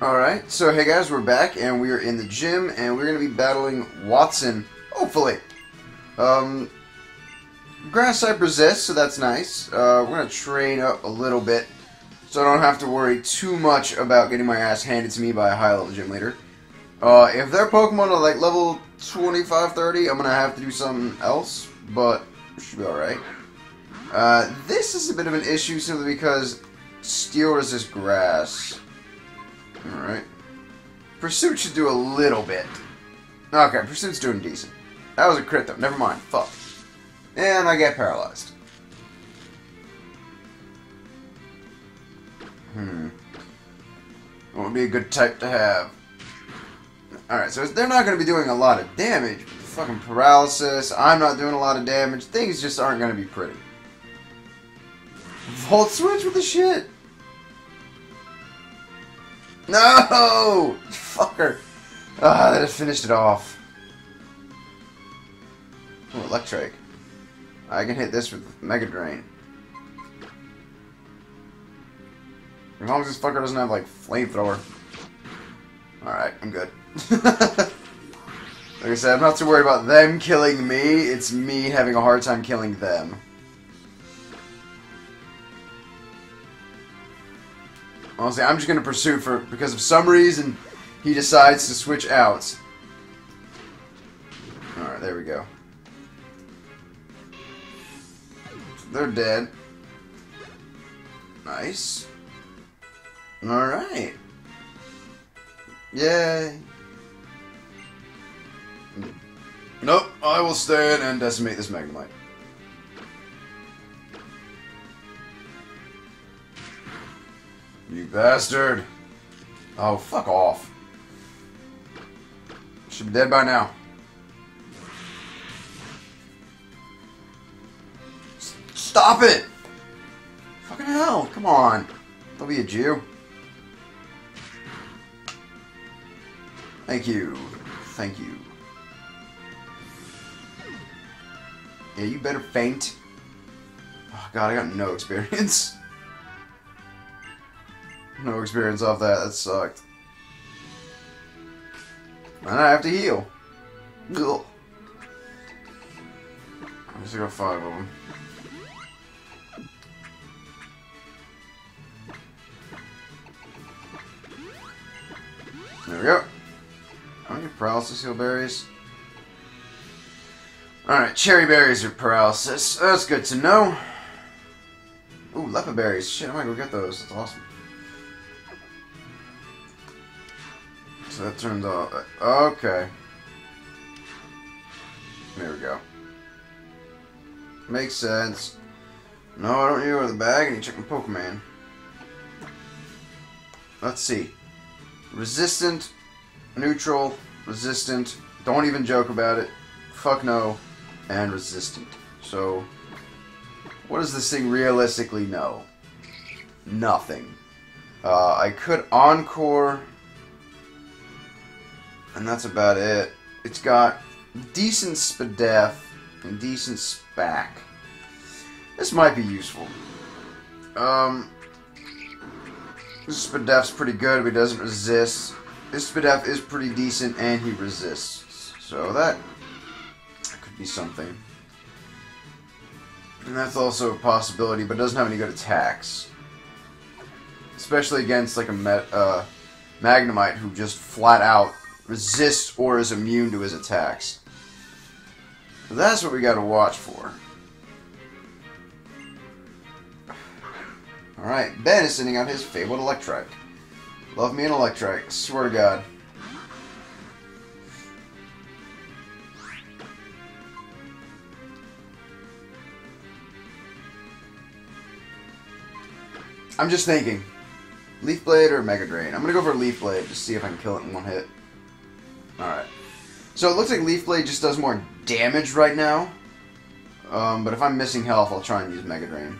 Alright, so hey guys, we're back and we're in the gym and we're going to be battling Wattson, hopefully. Um, grass I resists, so that's nice. Uh, we're going to train up a little bit so I don't have to worry too much about getting my ass handed to me by a high level gym leader. Uh, if their Pokemon are like level 25, 30, I'm going to have to do something else, but should be alright. Uh, this is a bit of an issue simply because steel resists grass. Alright. Pursuit should do a little bit. Okay, Pursuit's doing decent. That was a crit though. Never mind. Fuck. And I get paralyzed. Hmm. What would be a good type to have? Alright, so they're not going to be doing a lot of damage. Fucking paralysis. I'm not doing a lot of damage. Things just aren't going to be pretty. Volt switch with the shit. No! Fucker! Ah, that finished it off. Oh, Electric. I can hit this with Mega Drain. As long as this fucker doesn't have, like, Flamethrower. Alright, I'm good. like I said, I'm not too worried about them killing me. It's me having a hard time killing them. Honestly, I'm just going to pursue for because of some reason he decides to switch out. Alright, there we go. They're dead. Nice. Alright. Yay. Nope, I will stand and decimate this Magnemite. You bastard. Oh, fuck off. Should be dead by now. S stop it! Fucking hell, come on. Don't be a Jew. Thank you. Thank you. Yeah, you better faint. Oh god, I got no experience. No experience off that. That sucked. And I have to heal. Ugh. I just got five of them. There we go. I get paralysis heal berries. Alright, Cheri berries are paralysis. That's good to know. Ooh, Leppa berries. Shit, I might go get those. That's awesome. So that turns off. Okay. There we go. Makes sense. No, I don't need to go to the bag. Need to check my Pokemon. Let's see. Resistant, neutral, resistant, don't even joke about it, fuck no, and resistant. So, what does this thing realistically know? Nothing. Uh, I could Encore, and that's about it. It's got decent Spadef and decent Spac. This might be useful. Um, this Spadef's pretty good, but he doesn't resist. This Spadef is pretty decent, and he resists. So that could be something. And that's also a possibility, but doesn't have any good attacks. Especially against like a Met, uh, Magnemite who just flat out resists or is immune to his attacks. So that's what we gotta watch for. Alright, Ben is sending out his fabled Electrike. Love me an Electrike, swear to God. I'm just thinking. Leaf Blade or Mega Drain? I'm gonna go for Leaf Blade, just see if I can kill it in one hit. Alright. So it looks like Leaf Blade just does more damage right now. Um, but if I'm missing health, I'll try and use Mega Drain.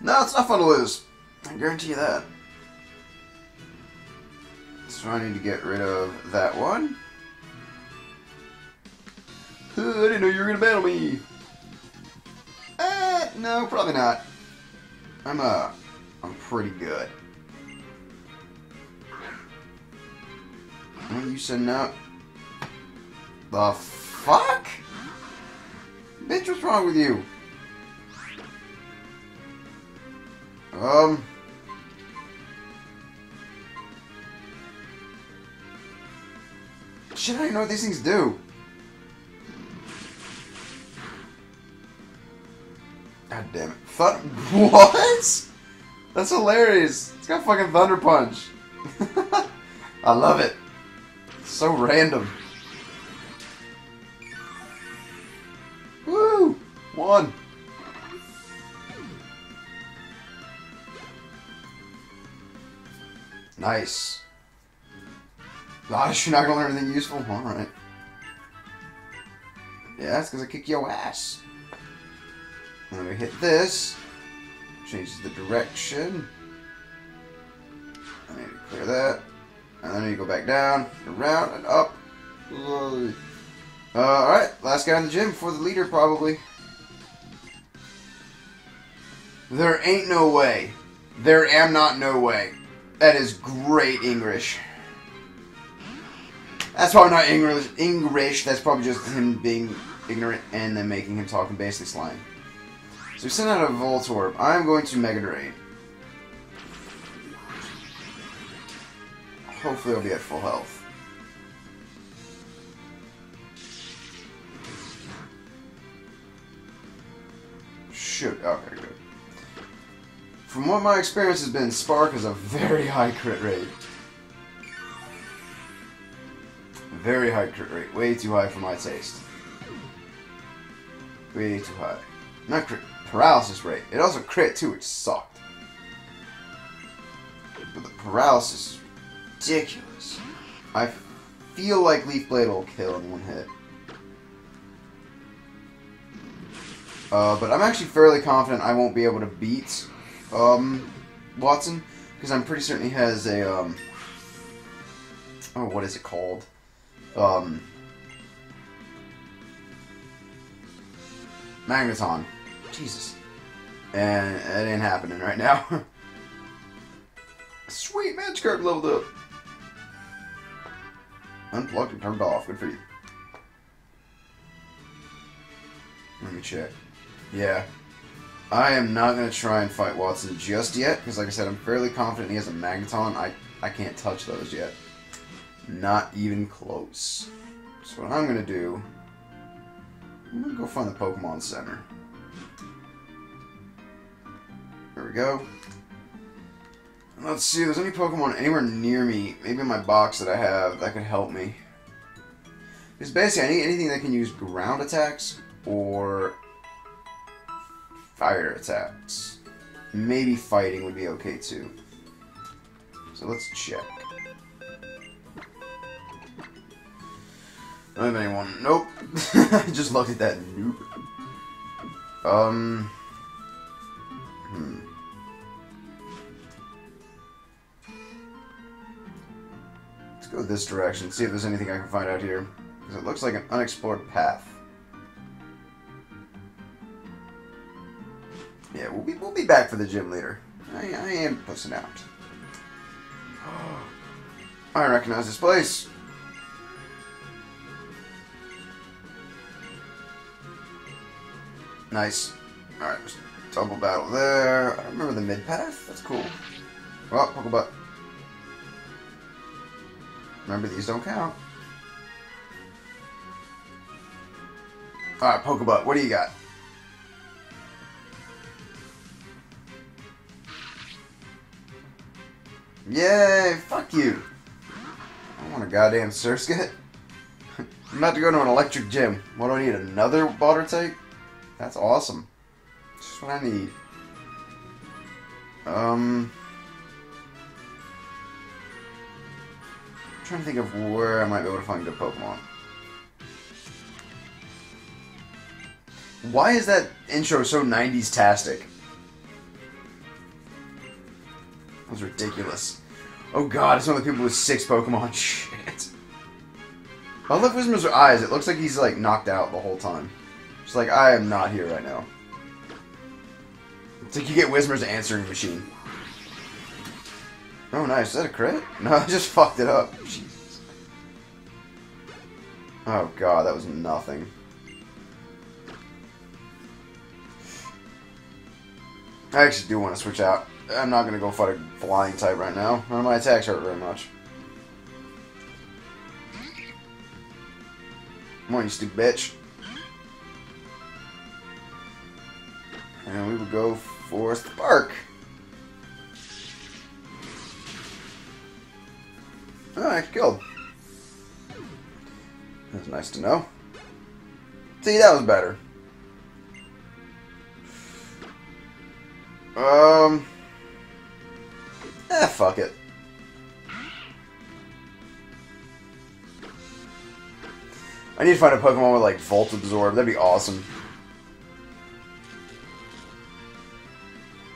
No, it's not fun to lose. I guarantee you that. So I need to get rid of that one. I didn't know you were gonna battle me. Eh, no, probably not. I'm uh, I'm pretty good. What are you sending out? The fuck? Bitch, what's wrong with you? Um... Shit, I don't even know what these things do. God damn it. What? That's hilarious. It's got fucking Thunder Punch. I love it. So random. Woo! One. Nice. Gosh, you're not gonna learn anything useful? Alright. Yeah, that's because I kick your ass. Then we hit this. Changes the direction. I need to clear that. And then you go back down, around, and up. Uh, Alright, last guy in the gym for the leader, probably. There ain't no way. There am not no way. That is great English. That's probably not English. English. That's probably just him being ignorant and then making him talk in basic slang. So we send out a Voltorb. I'm going to Mega Drain. Hopefully, I'll be at full health. Shoot. Okay, good. From what my experience has been, Spark has a very high crit rate. Very high crit rate. Way too high for my taste. Way too high. Not crit. Paralysis rate. It also crit too, which sucked. But the paralysis is ridiculous. I feel like Leaf Blade will kill in one hit. Uh, but I'm actually fairly confident I won't be able to beat um, Wattson because I'm pretty certain he has a um, oh what is it called? Um, Magneton. Jesus. And it ain't happening right now. Sweet Magikarp leveled up unplugged and turned off good for you let me check yeah I am not going to try and fight Wattson just yet, because like I said, I'm fairly confident he has a Magneton. I, I can't touch those yet. Not even close. So what I'm going to do, I'm going to go find the Pokemon Center. There we go. Let's see if there's any Pokemon anywhere near me, maybe in my box that I have, that could help me. Because basically, I need anything that can use ground attacks or fire attacks. Maybe fighting would be okay too. So let's check. Don't have anyone. Nope. I just looked at that. Nope. Um. Go this direction. See if there's anything I can find out here. Because it looks like an unexplored path. Yeah, we'll be, we'll be back for the gym later. I, I am pussing out. I recognize this place. Nice. Alright, double battle there. I remember the mid path. That's cool. Well, Pokebutt. Remember, these don't count. Alright, Pokebutt, what do you got? Yay! Fuck you! I want a goddamn Surskit. I'm about to go to an electric gym. What do I need? Another water tank? That's awesome. Just what I need. Um... trying to think of where I might be able to find good Pokemon. Why is that intro so 90s-tastic? That was ridiculous. Oh god, it's one of the people with six Pokemon. Shit. I love Whismur's eyes. It looks like he's like knocked out the whole time. It's like, I am not here right now. It's like you get Whismur's answering machine. Oh, nice. Is that a crit? No, I just fucked it up. Jesus. Oh god, that was nothing. I actually do want to switch out. I'm not going to go fight a flying type right now. None of my attacks hurt very much. Come on, you stupid bitch. And we will go for Spark. That's nice to know. See, that was better. Um. Eh, fuck it. I need to find a Pokemon with like Volt Absorb. That'd be awesome.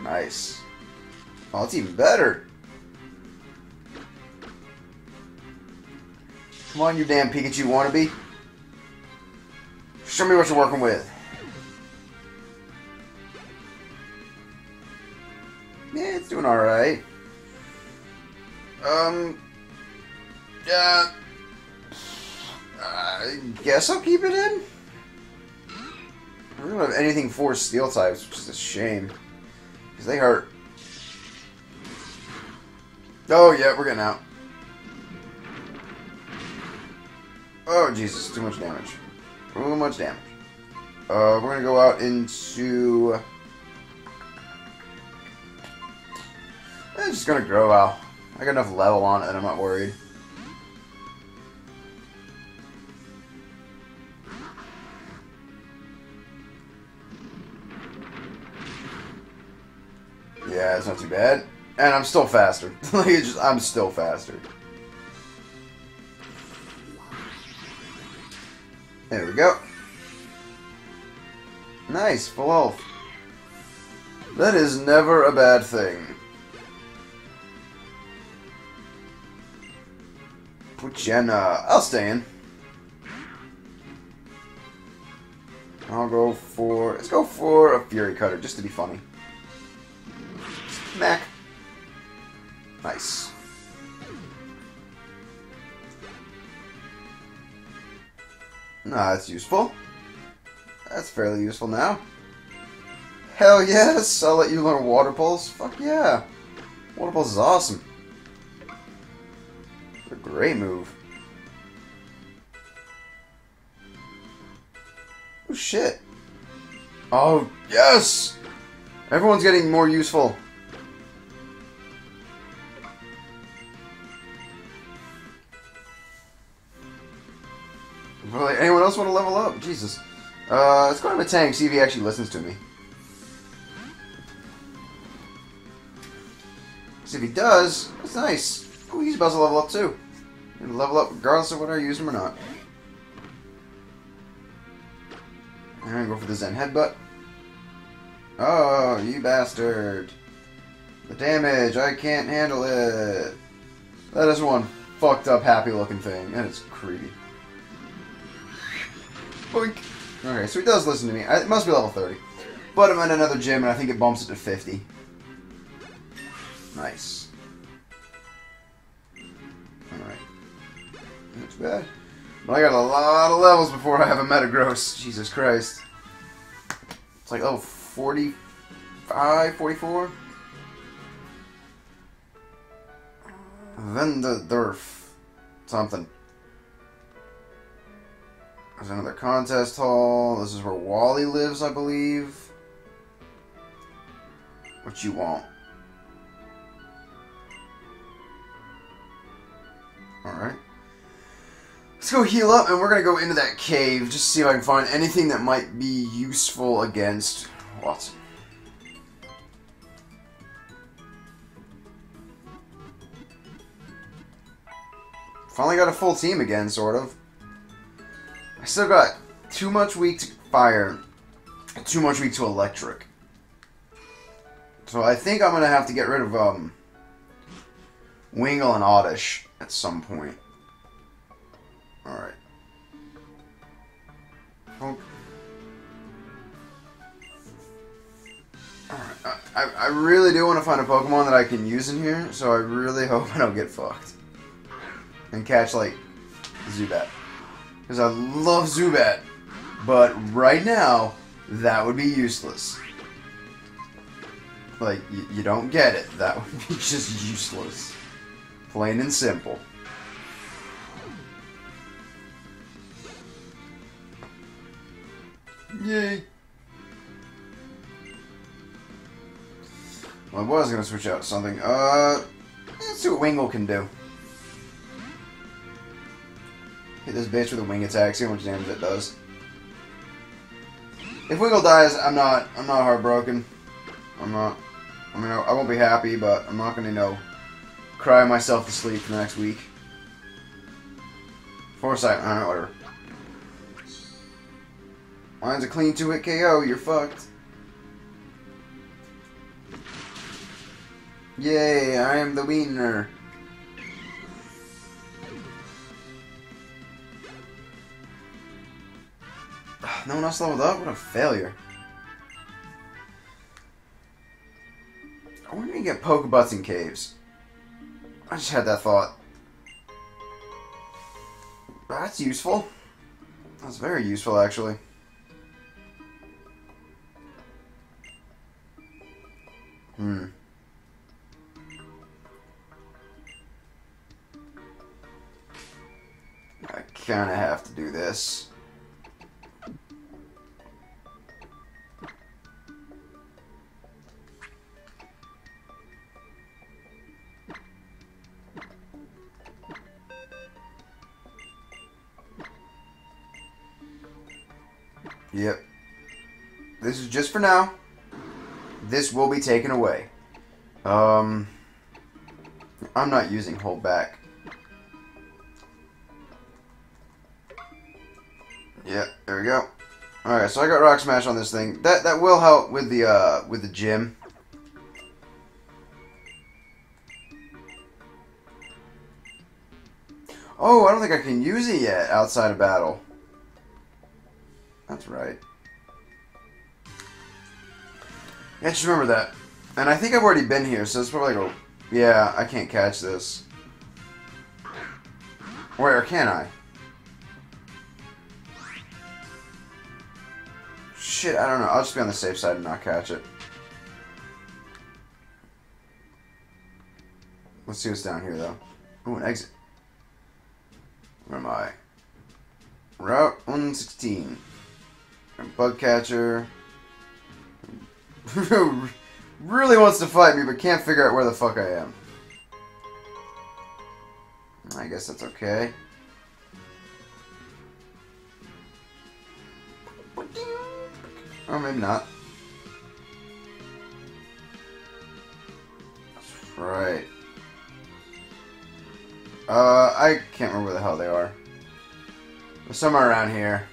Nice. Oh, it's even better. Come on, you damn Pikachu wannabe. Show me what you're working with. Yeah, it's doing alright. Um, yeah. I guess I'll keep it in. I don't have anything for steel types, which is a shame. Because they hurt. Oh, yeah, we're getting out. Oh, Jesus, too much damage. Too much damage. Uh, we're gonna go out into... It's just gonna grow out. I got enough level on it that I'm not worried. Yeah, it's not too bad. And I'm still faster. like, just, I'm still faster. Go. Nice, full health. That is never a bad thing. Poochyena. I'll stay in. I'll go for... Let's go for a Fury Cutter, just to be funny. Smack. Nice. Nah, that's useful. That's fairly useful now. Hell yes! I'll let you learn Water Pulse. Fuck yeah! Water Pulse is awesome. a great move. Oh shit. Oh, yes! Everyone's getting more useful. Else want to level up? Jesus. Uh, let's go to Tank, see if he actually listens to me. See if he does, that's nice. Ooh, he's about to level up too. And level up regardless of whether I use him or not. I'm gonna go for the Zen Headbutt. Oh, you bastard. The damage, I can't handle it. That is one fucked up happy looking thing. And it's creepy. Boink. Okay, so he does listen to me. it must be level 30. But I'm in another gym, and I think it bumps it to 50. Nice. Alright. Too bad. But I got a lot of levels before I have a Metagross. Jesus Christ. It's like, oh, 45, 44? Then the Durf. Something. There's another contest hall. This is where Wally lives, I believe. What you want? Alright. Let's go heal up, and we're going to go into that cave, just see if I can find anything that might be useful against Wattson. Finally got a full team again, sort of. I still got too much weak to fire, too much weak to electric. So I think I'm going to have to get rid of um, Wingull and Oddish at some point. Alright. Alright, I, I really do want to find a Pokemon that I can use in here, so I really hope I don't get fucked. And catch, like, Zubat. Because I love Zubat. But right now, that would be useless. Like, you, don't get it. That would be just useless. Plain and simple. Yay. Well, I was to switch out something. Uh, let's see what Wingull can do. Hit this bitch with a wing attack, see how much damage it does. If Wingull dies, I'm not, I'm not heartbroken. I'm not, I mean, I, won't be happy, but I'm not gonna, you know, cry myself to sleep for next week. Foresight, know, whatever. Mine's a clean two-hit KO, you're fucked. Yay, I am the winner. No one else leveled up? What a failure. I wonder if you get Pokebutts in caves. I just had that thought. That's useful. That's very useful, actually. Hmm. I kind of have to do this. Yep. This is just for now. This will be taken away. Um, I'm not using hold back. Yeah, there we go. Alright, so I got Rock Smash on this thing. That that will help with the uh with the gym. Oh, I don't think I can use it yet outside of battle. Right. Yeah, just remember that. And I think I've already been here, so it's probably like, a, yeah, I can't catch this. Wait, or can I? Shit, I don't know. I'll just be on the safe side and not catch it. Let's see what's down here, though. Oh, an exit. Where am I? Route 116. Bug catcher. really wants to fight me, but can't figure out where the fuck I am. I guess that's okay. Or maybe not. That's right. Uh, I can't remember where the hell they are. They're somewhere around here.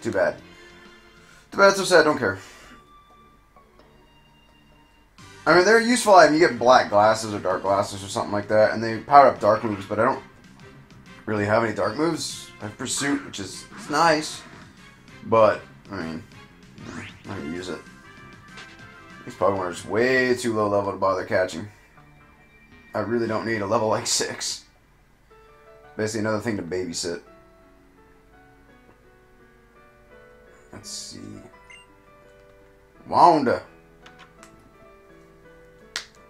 Too bad. Too bad, so sad, don't care. I mean, they're a useful item. You get black glasses or dark glasses or something like that, and they power up dark moves, but I don't really have any dark moves. I have Pursuit, which is nice, but, I mean, going to use it. These Pokemon are just way too low level to bother catching. I really don't need a level like 6. Basically another thing to babysit. Let's see. Wanda.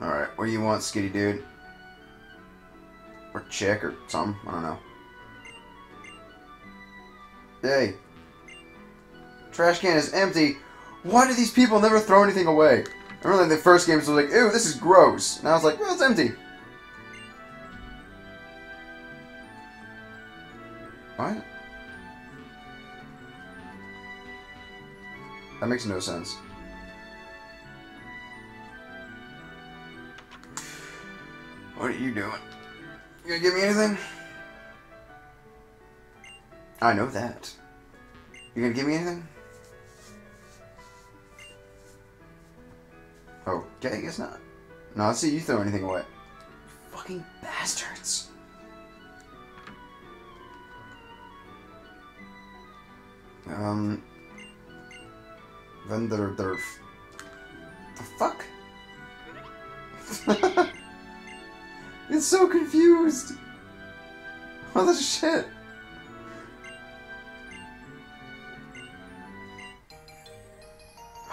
Alright, what do you want, skitty dude? Or chick or something? I don't know. Hey. Trash can is empty. Why do these people never throw anything away? I remember in the first game, it was like, ew, this is gross. Now it's like, well, it's empty. What? That makes no sense. What are you doing? You gonna give me anything? I know that. You gonna give me anything? Okay, I guess not. No, let's see you throw anything away. Fucking bastards. Um, then they're... they're... The fuck? it's so confused! What the shit?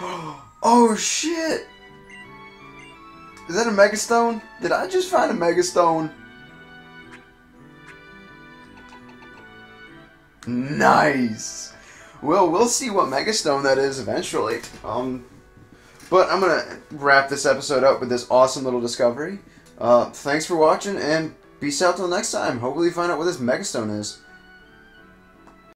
oh shit! Is that a megastone? Did I just find a megastone? Nice! Well, we'll see what Megastone that is eventually. Um, but I'm gonna wrap this episode up with this awesome little discovery. Uh, thanks for watching, and peace out till next time. Hopefully, you find out what this Megastone is.